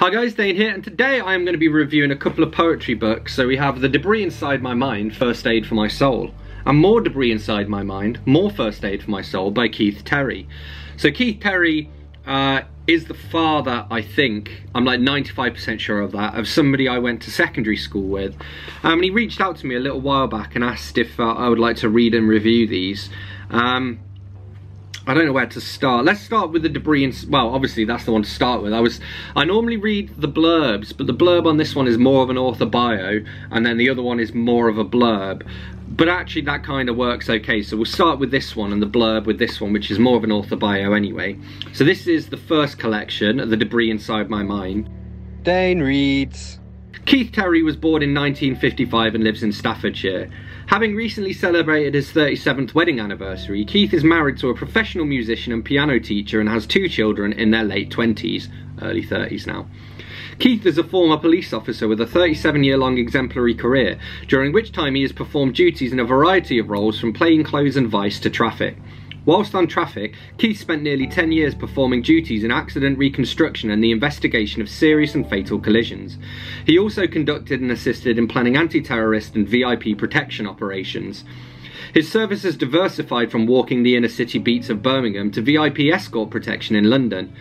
Hi guys, Dane here, and today I am going to be reviewing a couple of poetry books. So we have The Debris Inside My Mind, First Aid for My Soul, and More Debris Inside My Mind, More First Aid for My Soul by Keith Terry. So Keith Terry uh, is the father, I think, I'm like 95% sure of that, of somebody I went to secondary school with. Um, and he reached out to me a little while back and asked if uh, I would like to read and review these. Um, I don't know where to start. Let's start with the debris and well, obviously that's the one to start with. I was I normally read the blurbs, but the blurb on this one is more of an author bio and then the other one is more of a blurb. But actually that kind of works okay. So we'll start with this one and the blurb with this one, which is more of an author bio anyway. So this is the first collection, The Debris Inside My Mind. Dane reads. Keith Terry was born in 1955 and lives in Staffordshire. Having recently celebrated his 37th wedding anniversary, Keith is married to a professional musician and piano teacher and has two children in their late 20s, early 30s now. Keith is a former police officer with a 37 year long exemplary career, during which time he has performed duties in a variety of roles from plainclothes and vice to traffic. Whilst on traffic, Keith spent nearly 10 years performing duties in accident reconstruction and the investigation of serious and fatal collisions. He also conducted and assisted in planning anti-terrorist and VIP protection operations. His service has diversified from walking the inner city beats of Birmingham to VIP escort protection in London.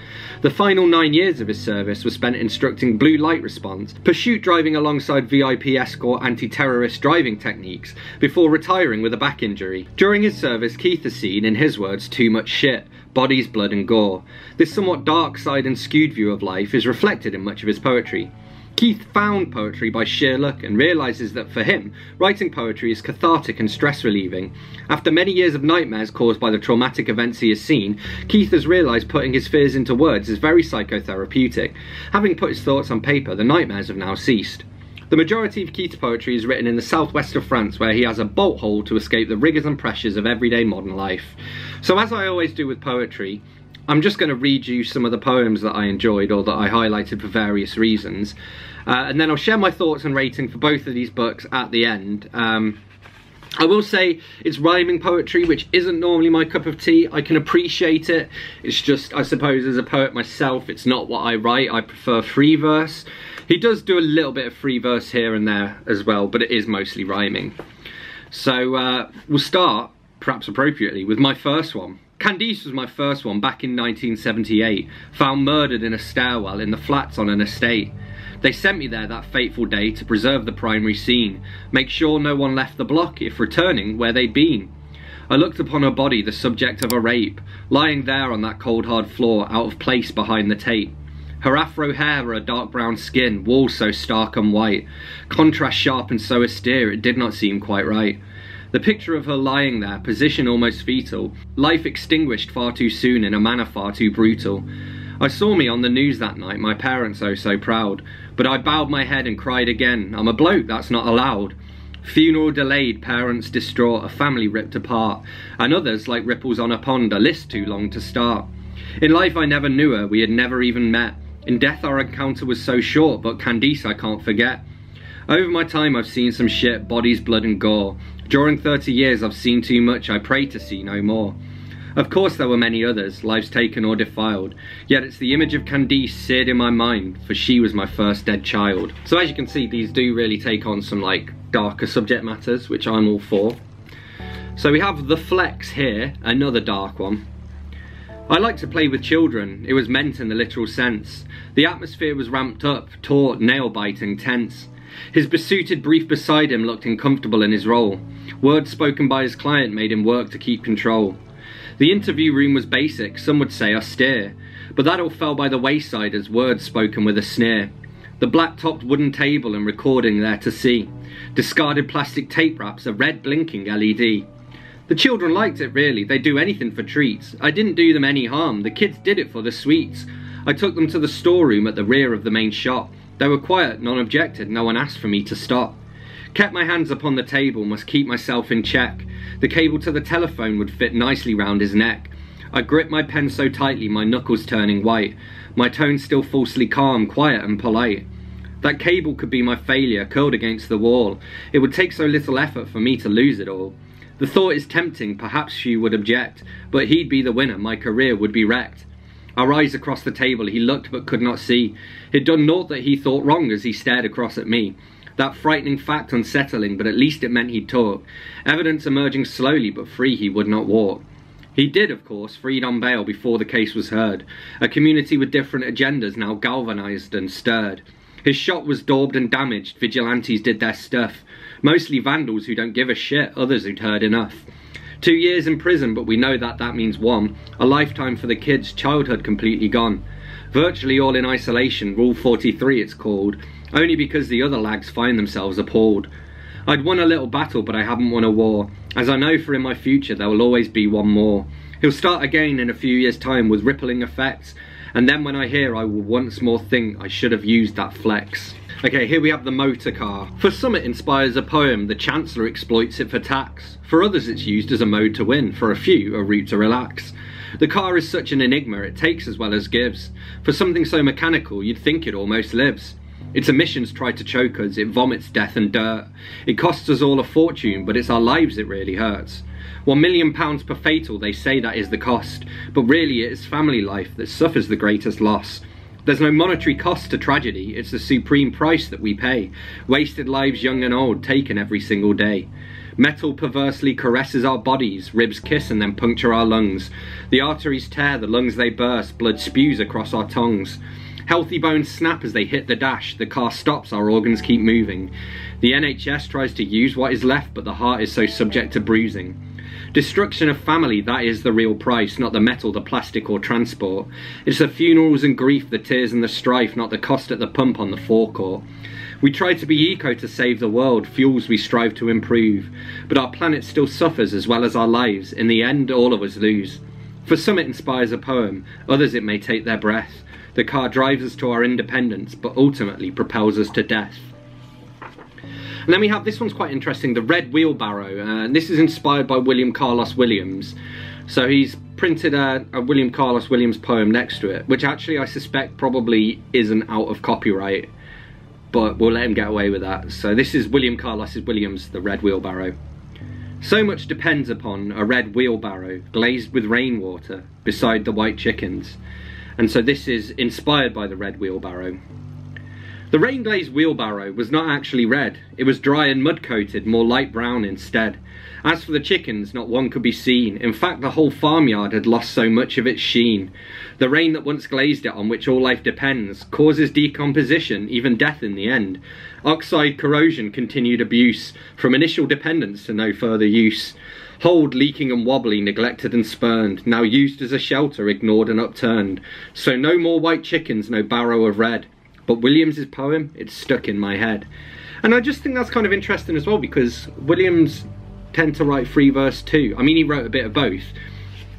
The final nine years of his service were spent instructing blue light response, pursuit driving alongside VIP escort anti-terrorist driving techniques, before retiring with a back injury. During his service, Keith has seen, in his words, too much shit bodies, blood and gore. This somewhat dark side and skewed view of life is reflected in much of his poetry. Keith found poetry by sheer luck and realises that for him, writing poetry is cathartic and stress relieving. After many years of nightmares caused by the traumatic events he has seen, Keith has realised putting his fears into words is very psychotherapeutic. Having put his thoughts on paper, the nightmares have now ceased. The majority of Keith's poetry is written in the southwest of France where he has a bolt hole to escape the rigours and pressures of everyday modern life. So as I always do with poetry, I'm just going to read you some of the poems that I enjoyed or that I highlighted for various reasons. Uh, and then I'll share my thoughts and rating for both of these books at the end. Um, I will say it's rhyming poetry, which isn't normally my cup of tea. I can appreciate it. It's just, I suppose, as a poet myself, it's not what I write. I prefer free verse. He does do a little bit of free verse here and there as well, but it is mostly rhyming. So uh, we'll start, perhaps appropriately, with my first one. Candice was my first one back in 1978, found murdered in a stairwell in the flats on an estate. They sent me there that fateful day to preserve the primary scene, make sure no one left the block if returning where they'd been. I looked upon her body, the subject of a rape, lying there on that cold hard floor, out of place behind the tape. Her afro hair her dark brown skin, walls so stark and white, contrast sharp and so austere it did not seem quite right. The picture of her lying there, position almost fetal, life extinguished far too soon in a manner far too brutal. I saw me on the news that night, my parents oh so proud, but I bowed my head and cried again, I'm a bloke, that's not allowed. Funeral delayed, parents distraught, a family ripped apart, and others, like ripples on a pond, a list too long to start. In life I never knew her, we had never even met. In death our encounter was so short, but Candice I can't forget. Over my time I've seen some shit, bodies, blood and gore. During 30 years I've seen too much, I pray to see no more. Of course there were many others, lives taken or defiled, yet it's the image of Candice seared in my mind, for she was my first dead child. So as you can see, these do really take on some like darker subject matters, which I'm all for. So we have The Flex here, another dark one. I like to play with children, it was meant in the literal sense. The atmosphere was ramped up, taut, nail-biting, tense. His besuited brief beside him looked uncomfortable in his role. Words spoken by his client made him work to keep control. The interview room was basic, some would say austere, but that all fell by the wayside as words spoken with a sneer. The black-topped wooden table and recording there to see. Discarded plastic tape wraps, a red blinking LED. The children liked it really, they'd do anything for treats. I didn't do them any harm, the kids did it for the sweets. I took them to the storeroom at the rear of the main shop. They were quiet, none objected, no one asked for me to stop. Kept my hands upon the table, must keep myself in check. The cable to the telephone would fit nicely round his neck. I gripped my pen so tightly, my knuckles turning white. My tone still falsely calm, quiet and polite. That cable could be my failure, curled against the wall. It would take so little effort for me to lose it all. The thought is tempting, perhaps she would object, but he'd be the winner, my career would be wrecked. Our eyes across the table, he looked but could not see. He'd done naught that he thought wrong as he stared across at me. That frightening fact unsettling, but at least it meant he'd talk. Evidence emerging slowly, but free he would not walk. He did, of course, freed on bail before the case was heard. A community with different agendas now galvanised and stirred. His shop was daubed and damaged, vigilantes did their stuff. Mostly vandals who don't give a shit, others who'd heard enough. Two years in prison, but we know that that means one. A lifetime for the kids, childhood completely gone. Virtually all in isolation, Rule 43 it's called, only because the other lags find themselves appalled. I'd won a little battle, but I haven't won a war, as I know for in my future there will always be one more. He'll start again in a few years' time with rippling effects, and then when I hear I will once more think I should have used that flex. Okay, here we have the motor car. For some it inspires a poem, the Chancellor exploits it for tax. For others it's used as a mode to win, for a few a route to relax. The car is such an enigma, it takes as well as gives. For something so mechanical, you'd think it almost lives. Its emissions try to choke us, it vomits death and dirt. It costs us all a fortune, but it's our lives it really hurts. One million pounds per fatal, they say that is the cost, but really it is family life that suffers the greatest loss. There's no monetary cost to tragedy, it's the supreme price that we pay. Wasted lives young and old, taken every single day. Metal perversely caresses our bodies, ribs kiss and then puncture our lungs. The arteries tear, the lungs they burst, blood spews across our tongues. Healthy bones snap as they hit the dash, the car stops, our organs keep moving. The NHS tries to use what is left, but the heart is so subject to bruising. Destruction of family, that is the real price, not the metal, the plastic or transport. It's the funerals and grief, the tears and the strife, not the cost at the pump on the forecourt. We try to be eco to save the world, fuels we strive to improve. But our planet still suffers as well as our lives. In the end, all of us lose. For some it inspires a poem, others it may take their breath. The car drives us to our independence, but ultimately propels us to death. And then we have, this one's quite interesting, the Red Wheelbarrow. Uh, and this is inspired by William Carlos Williams. So he's printed a, a, William Carlos Williams poem next to it, which actually I suspect probably isn't out of copyright, but we'll let him get away with that. So this is William Carlos Williams, the Red Wheelbarrow. So much depends upon a red wheelbarrow glazed with rainwater beside the white chickens. And so this is inspired by the red wheelbarrow. The rain-glazed wheelbarrow was not actually red, it was dry and mud-coated, more light brown instead. As for the chickens, not one could be seen. In fact, the whole farmyard had lost so much of its sheen. The rain that once glazed it, on which all life depends, causes decomposition, even death in the end. Oxide corrosion, continued abuse, from initial dependence to no further use. Hold leaking and wobbly, neglected and spurned, now used as a shelter, ignored and upturned. So no more white chickens, no barrow of red. But Williams's poem, it's stuck in my head. And I just think that's kind of interesting as well because Williams tend to write free verse too. I mean, he wrote a bit of both,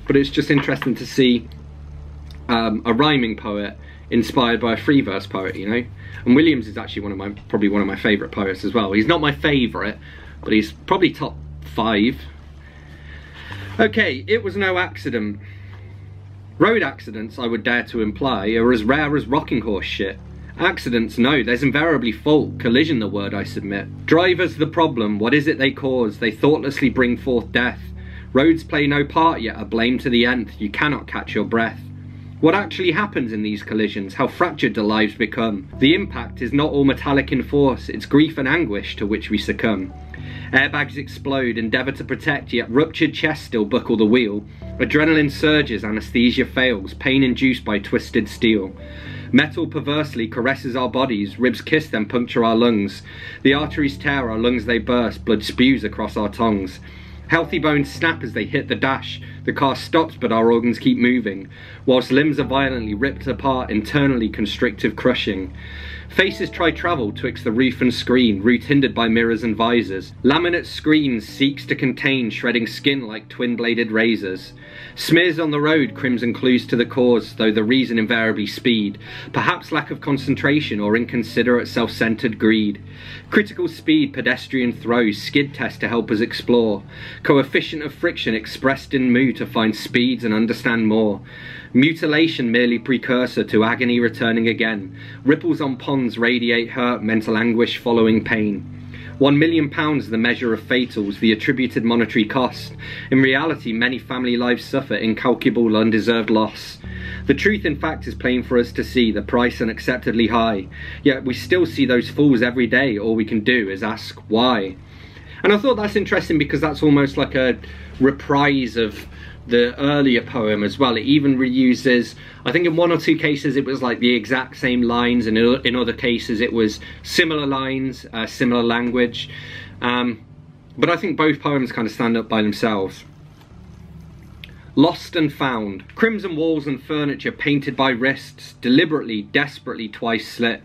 but it's just interesting to see um, a rhyming poet inspired by a free verse poet, you know? And Williams is actually one of my, probably one of my favourite poets as well. He's not my favourite, but he's probably top five. Okay, it was no accident. Road accidents, I would dare to imply, are as rare as rocking horse shit. Accidents, no, there's invariably fault, collision the word I submit. Drivers the problem, what is it they cause? They thoughtlessly bring forth death. Roads play no part yet are blamed to the nth, you cannot catch your breath. What actually happens in these collisions, how fractured do lives become? The impact is not all metallic in force, it's grief and anguish to which we succumb. Airbags explode, endeavour to protect, yet ruptured chest still buckle the wheel. Adrenaline surges, anaesthesia fails, pain induced by twisted steel. Metal perversely caresses our bodies, ribs kiss then puncture our lungs. The arteries tear, our lungs they burst, blood spews across our tongues. Healthy bones snap as they hit the dash. The car stops, but our organs keep moving, whilst limbs are violently ripped apart, internally constrictive crushing. Faces try travel twixt the roof and screen, route hindered by mirrors and visors. Laminate screens seeks to contain, shredding skin like twin-bladed razors. Smears on the road, crimson clues to the cause, though the reason invariably speed. Perhaps lack of concentration or inconsiderate self-centered greed. Critical speed, pedestrian throws, skid test to help us explore. Coefficient of friction expressed in mu to find speeds and understand more. Mutilation merely precursor to agony returning again. Ripples on ponds radiate hurt, mental anguish following pain. One million pounds the measure of fatals, the attributed monetary cost. In reality, many family lives suffer incalculable undeserved loss. The truth, in fact, is plain for us to see, the price unacceptably high. Yet we still see those fools every day. All we can do is ask why. And I thought that's interesting because that's almost like a reprise of the earlier poem as well. It even reuses, I think in one or two cases it was like the exact same lines, and in other cases it was similar lines, uh, similar language. Um, but I think both poems kind of stand up by themselves. Lost and found. Crimson walls and furniture painted by wrists, deliberately, desperately twice slit.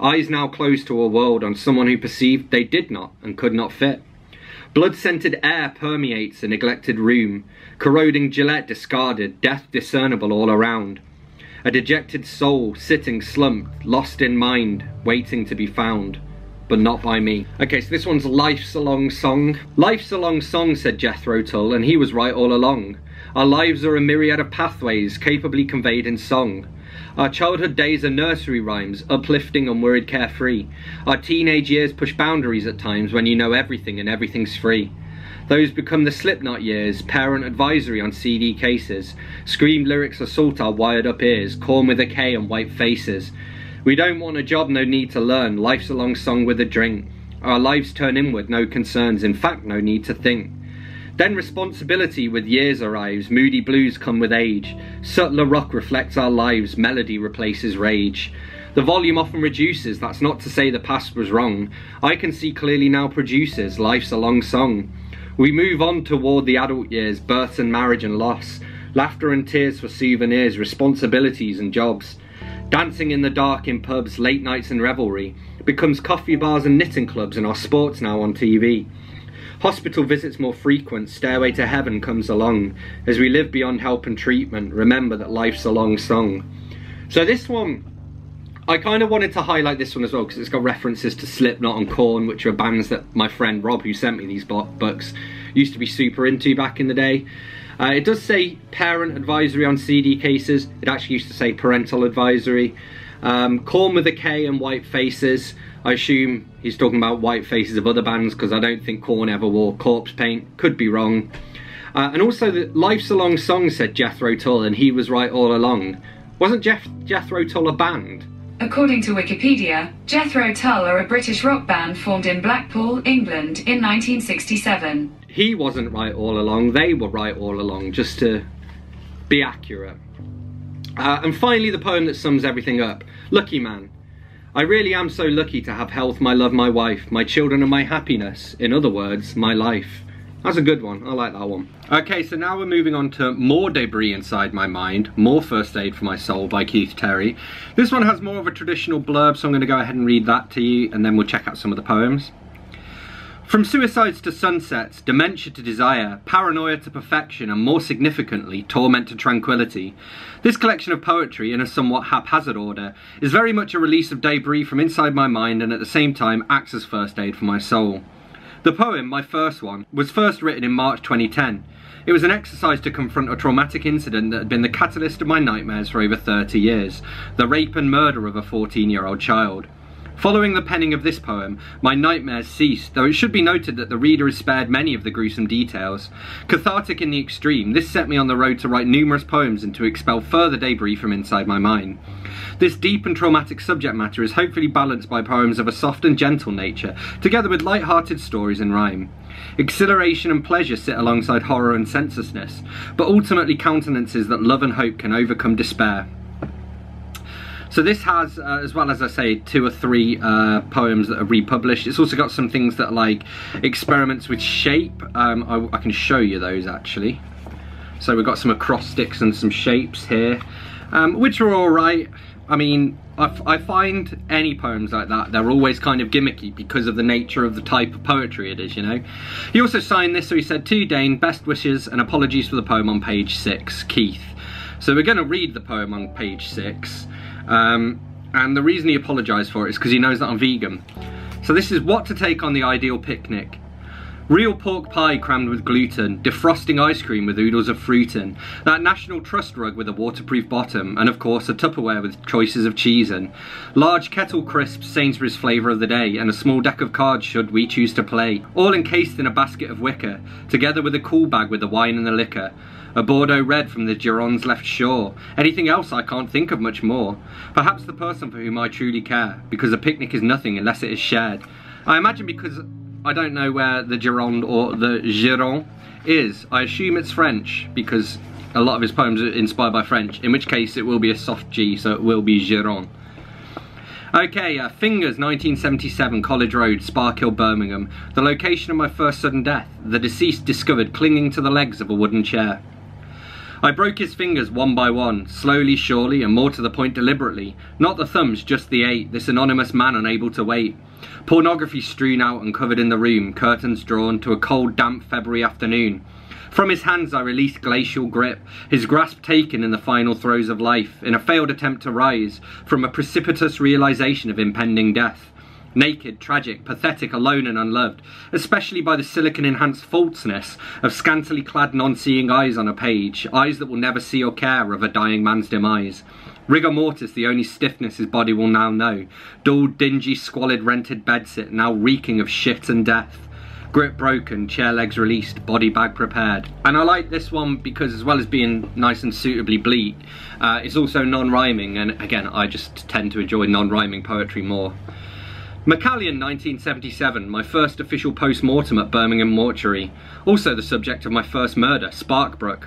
Eyes now closed to a world on someone who perceived they did not and could not fit. Blood-scented air permeates a neglected room, corroding Gillette discarded, death discernible all around. A dejected soul sitting slumped, lost in mind, waiting to be found but not by me. Okay, so this one's Life's a Long Song. Life's a long song, said Jethro Tull, and he was right all along. Our lives are a myriad of pathways capably conveyed in song. Our childhood days are nursery rhymes, uplifting, unworried, carefree. Our teenage years push boundaries at times when you know everything and everything's free. Those become the Slipknot years, parent advisory on CD cases. Screamed lyrics assault our wired up ears, Korn with a K and white faces. We don't want a job, no need to learn. Life's a long song with a drink. Our lives turn inward, no concerns, in fact, no need to think. Then responsibility with years arrives, moody blues come with age. Subtler rock reflects our lives, melody replaces rage. The volume often reduces, that's not to say the past was wrong. I can see clearly now produces, life's a long song. We move on toward the adult years, birth and marriage and loss. Laughter and tears for souvenirs, responsibilities and jobs. Dancing in the dark in pubs, late nights and revelry. Becomes coffee bars and knitting clubs and our sports now on TV. Hospital visits more frequent, stairway to heaven comes along. As we live beyond help and treatment, remember that life's a long song. So this one, I kind of wanted to highlight this one as well because it's got references to Slipknot and Korn, which are bands that my friend Rob, who sent me these books, used to be super into back in the day. Uh, it does say parent advisory on CD cases. It actually used to say parental advisory. Um, Korn with a K and White Faces. I assume he's talking about white faces of other bands because I don't think Korn ever wore corpse paint. Could be wrong. Uh, and also, the Life's a Long Song said Jethro Tull, and he was right all along. Wasn't Jeff Jethro Tull a band? According to Wikipedia, Jethro Tull are a British rock band formed in Blackpool, England in 1967. He wasn't right all along, they were right all along, just to be accurate. Uh, and finally, the poem that sums everything up Lucky Man. I really am so lucky to have health, my love, my wife, my children and my happiness. In other words, my life. That's a good one, I like that one. Okay, so now we're moving on to More Debris Inside My Mind, More First Aid for My Soul by Keith Terry. This one has more of a traditional blurb, so I'm going to go ahead and read that to you, and then we'll check out some of the poems. From suicides to sunsets, dementia to desire, paranoia to perfection, and more significantly, torment to tranquility, this collection of poetry, in a somewhat haphazard order, is very much a release of debris from inside my mind and at the same time acts as first aid for my soul. The poem, my first one, was first written in March 2010. It was an exercise to confront a traumatic incident that had been the catalyst of my nightmares for over 30 years, the rape and murder of a 14 year old child. Following the penning of this poem, my nightmares ceased, though it should be noted that the reader is spared many of the gruesome details. Cathartic in the extreme, this set me on the road to write numerous poems and to expel further debris from inside my mind. This deep and traumatic subject matter is hopefully balanced by poems of a soft and gentle nature, together with light-hearted stories in rhyme. Exhilaration and pleasure sit alongside horror and senselessness, but ultimately countenances that love and hope can overcome despair. So this has, uh, as well as I say, two or three uh, poems that are republished. It's also got some things that are like experiments with shape. Um, I, I, can show you those actually. So we've got some acrostics and some shapes here, um, which are all right. I mean, I, find any poems like that, they're always kind of gimmicky because of the nature of the type of poetry it is, you know. He also signed this, so he said, to Dane, best wishes and apologies for the poem on page six, Keith. So we're going to read the poem on page six. Um, and the reason he apologised for it is because he knows that I'm vegan. So this is what to take on the ideal picnic. Real pork pie crammed with gluten, defrosting ice cream with oodles of fruit in, that National Trust rug with a waterproof bottom, and of course a Tupperware with choices of cheese in, large kettle crisps, Sainsbury's flavour of the day, and a small deck of cards should we choose to play, all encased in a basket of wicker, together with a cool bag with the wine and the liquor, a Bordeaux red from the Gironde's left shore. Anything else I can't think of much more. Perhaps the person for whom I truly care, because a picnic is nothing unless it is shared. I imagine because I don't know where the Gironde or the Giron is. I assume it's French because a lot of his poems are inspired by French, in which case it will be a soft G, so it will be Giron. Okay, uh, Fingers, 1977, College Road, Sparkhill, Birmingham. The location of my first sudden death. The deceased discovered clinging to the legs of a wooden chair. I broke his fingers one by one, slowly, surely, and more to the point deliberately. Not the thumbs, just the eight, this anonymous man unable to wait. Pornography strewn out and covered in the room, curtains drawn to a cold, damp February afternoon. From his hands I released glacial grip, his grasp taken in the final throes of life, in a failed attempt to rise from a precipitous realization of impending death. Naked, tragic, pathetic, alone and unloved, especially by the silicon-enhanced falseness of scantily clad non-seeing eyes on a page, eyes that will never see or care of a dying man's demise. Rigor mortis, the only stiffness his body will now know. Dull, dingy, squalid, rented bedsit, now reeking of shit and death. Grip broken, chair legs released, body bag prepared. And I like this one because as well as being nice and suitably bleak, uh, it's also non-rhyming, and again, I just tend to enjoy non-rhyming poetry more. Macallion 1977, my first official post-mortem at Birmingham Mortuary. Also the subject of my first murder, Sparkbrook.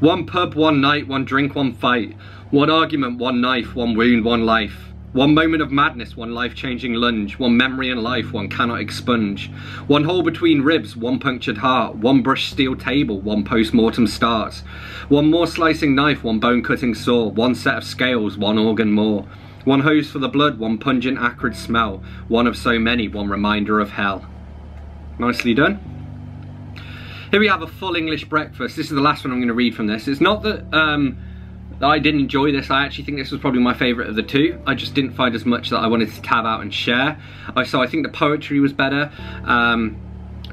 One pub, one night, one drink, one fight. One argument, one knife, one wound, one life. One moment of madness, one life-changing lunge, one memory in life one cannot expunge. One hole between ribs, one punctured heart, one brushed steel table, one post-mortem starts. One more slicing knife, one bone-cutting saw, one set of scales, one organ more. One hose for the blood, one pungent acrid smell, one of so many, one reminder of hell. Nicely done. Here we have a full English breakfast. This is the last one I'm going to read from this. It's not that, um, I didn't enjoy this. I actually think this was probably my favourite of the two. I just didn't find as much that I wanted to tab out and share. I so I think the poetry was better. Um,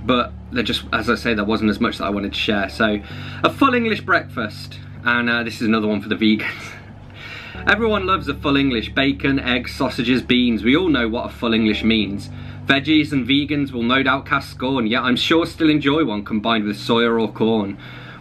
but there just, as I say, there wasn't as much that I wanted to share. So, a full English breakfast. And uh, this is another one for the vegans. Everyone loves a full English, bacon, eggs, sausages, beans. We all know what a full English means. Veggies and vegans will no doubt cast scorn, yet I'm sure still enjoy one combined with soya or corn.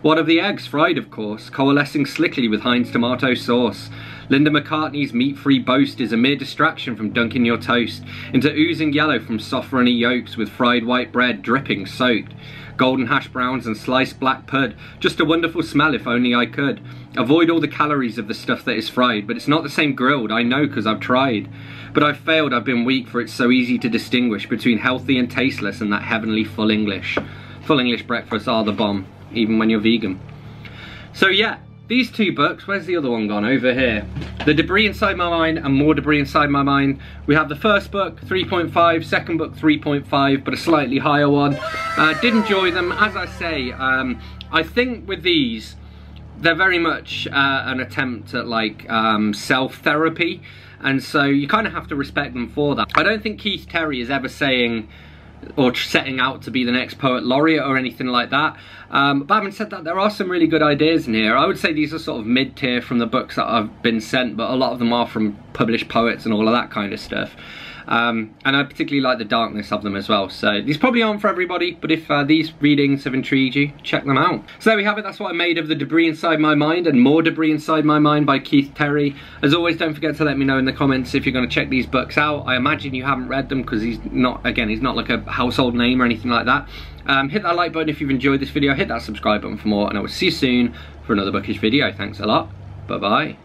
What of the eggs? Fried, of course, coalescing slickly with Heinz tomato sauce. Linda McCartney's meat-free boast is a mere distraction from dunking your toast into oozing yellow from soft runny yolks with fried white bread dripping soaked golden hash browns and sliced black pud. Just a wonderful smell if only I could. Avoid all the calories of the stuff that is fried, but it's not the same grilled, I know because I've tried. But I've failed, I've been weak for it's so easy to distinguish between healthy and tasteless and that heavenly full English. Full English breakfasts are the bomb, even when you're vegan. So yeah, these two books, where's the other one gone? Over here. The Debris Inside My Mind and More Debris Inside My Mind. We have the first book, 3.5, second book, 3.5, but a slightly higher one. Uh, did enjoy them, as I say, um, I think with these, they're very much uh, an attempt at like um, self-therapy, and so you kind of have to respect them for that. I don't think Keith Terry is ever saying, or setting out to be the next poet laureate or anything like that. Um, but having said that, there are some really good ideas in here. I would say these are sort of mid-tier from the books that I've been sent, but a lot of them are from published poets and all of that kind of stuff. Um, and I particularly like the darkness of them as well. So these probably aren't for everybody, but if uh, these readings have intrigued you, check them out. So there we have it. That's what I made of The Debris Inside My Mind and More Debris Inside My Mind by Keith Terry. As always, don't forget to let me know in the comments if you're going to check these books out. I imagine you haven't read them because he's not, again, he's not like a household name or anything like that. Um, hit that like button if you've enjoyed this video. Hit that subscribe button for more. And I will see you soon for another bookish video. Thanks a lot. Bye-bye.